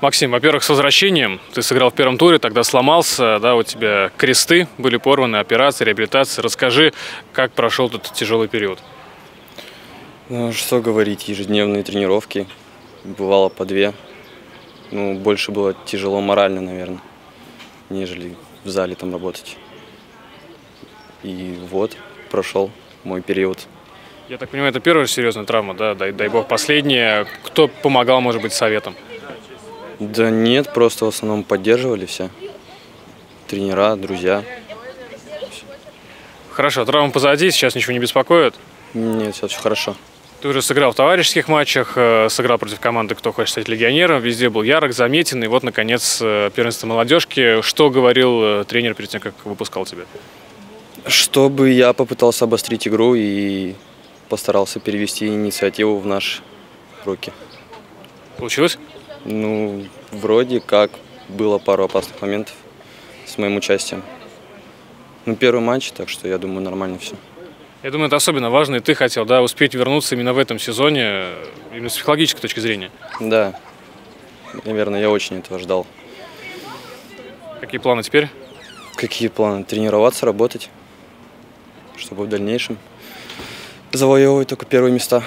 Максим, во-первых, с возвращением. Ты сыграл в первом туре, тогда сломался, да, у тебя кресты были порваны, операции, реабилитация. Расскажи, как прошел этот тяжелый период. Ну, что говорить, ежедневные тренировки, бывало по две. Ну, больше было тяжело морально, наверное, нежели в зале там работать. И вот, прошел мой период. Я так понимаю, это первая серьезная травма, да, дай, дай бог, последняя. Кто помогал, может быть, советом? Да нет, просто в основном поддерживали все. Тренера, друзья. Хорошо, травма позади, сейчас ничего не беспокоит? Нет, все очень хорошо. Ты уже сыграл в товарищеских матчах, э, сыграл против команды «Кто хочет стать легионером», везде был ярок, заметен, и вот, наконец, э, первенство молодежки. Что говорил э, тренер перед тем, как выпускал тебя? Чтобы я попытался обострить игру и постарался перевести инициативу в наши руки. Получилось? Ну, вроде как было пару опасных моментов с моим участием. Ну, первый матч, так что я думаю, нормально все. Я думаю, это особенно важно, и ты хотел, да, успеть вернуться именно в этом сезоне, именно с психологической точки зрения. Да, наверное, я очень этого ждал. Какие планы теперь? Какие планы? Тренироваться, работать, чтобы в дальнейшем завоевывать только первые места.